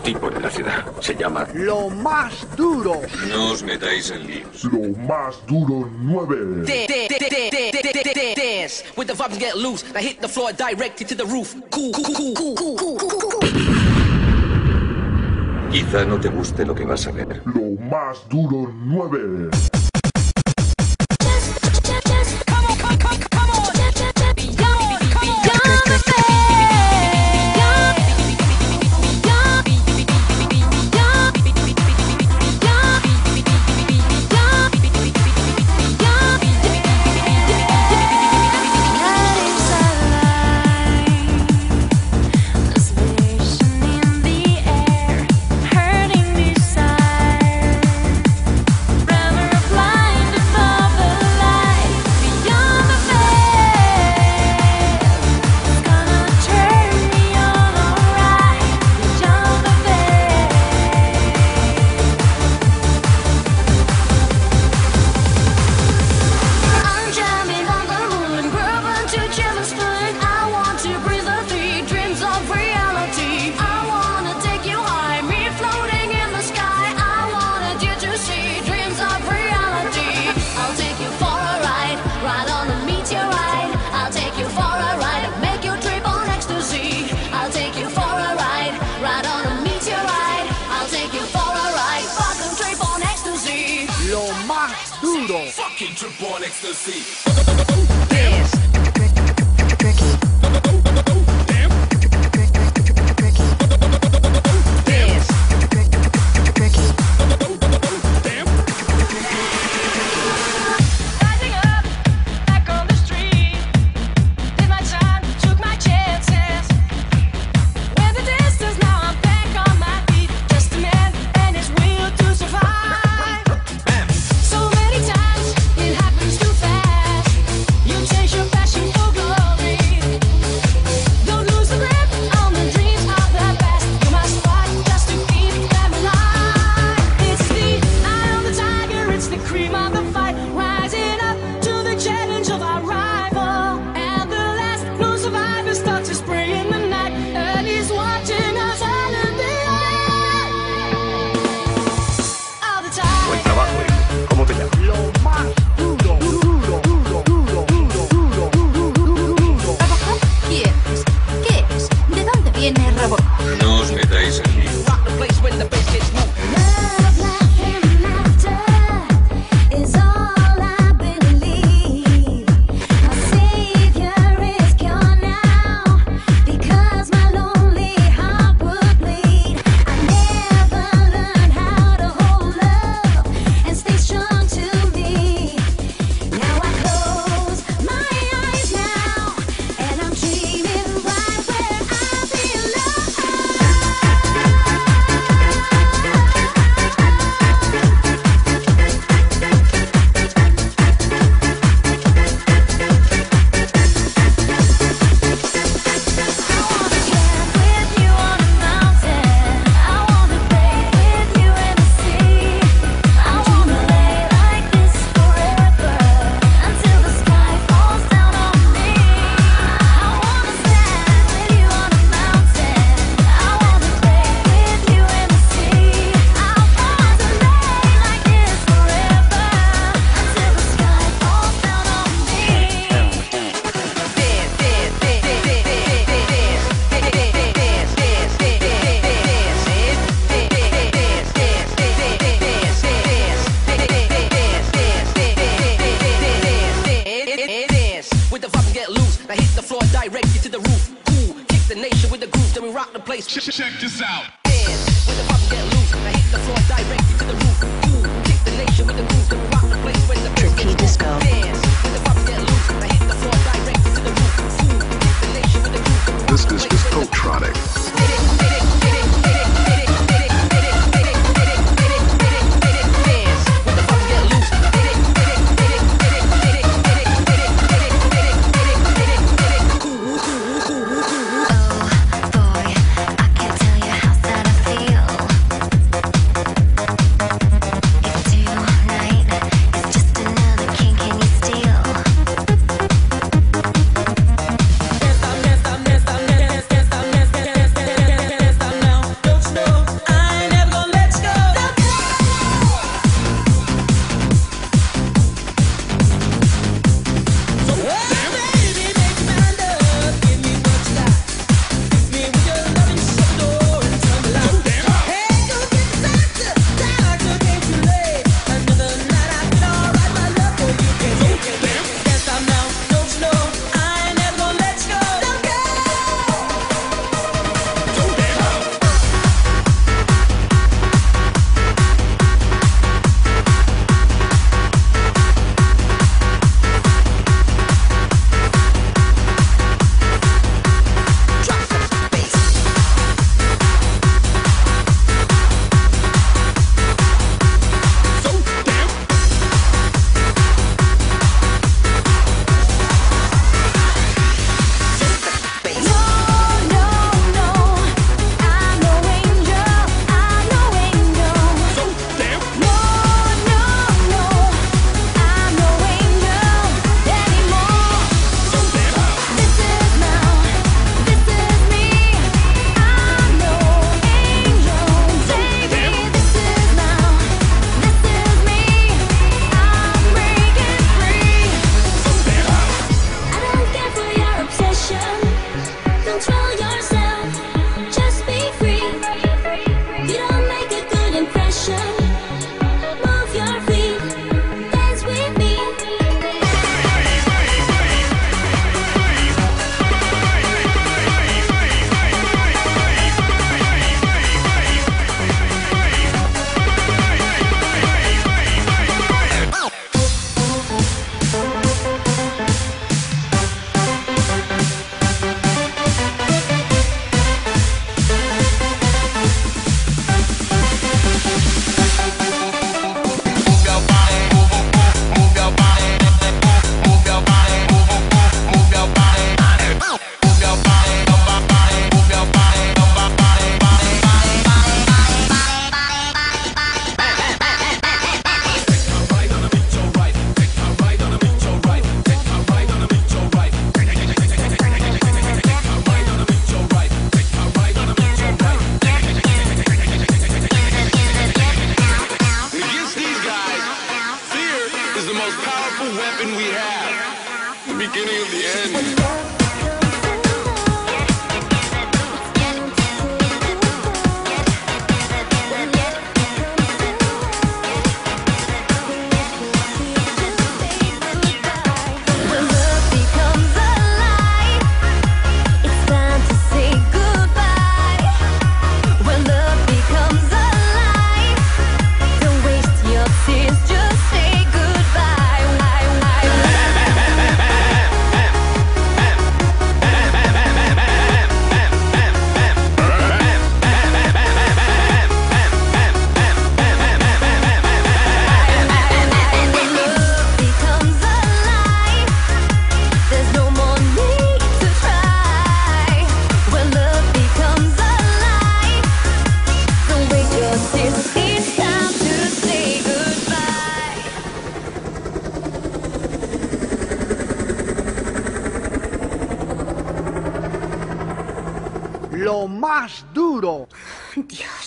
tipo en la ciudad. Se llama... Lo más duro. No os metáis en líos. Lo más duro 9. Dance with the vibes get loose. I hit the floor directly to the roof. Quizá no te guste lo que vas a ver. Lo más duro 9. born ecstasy. Check, this out. Más duro.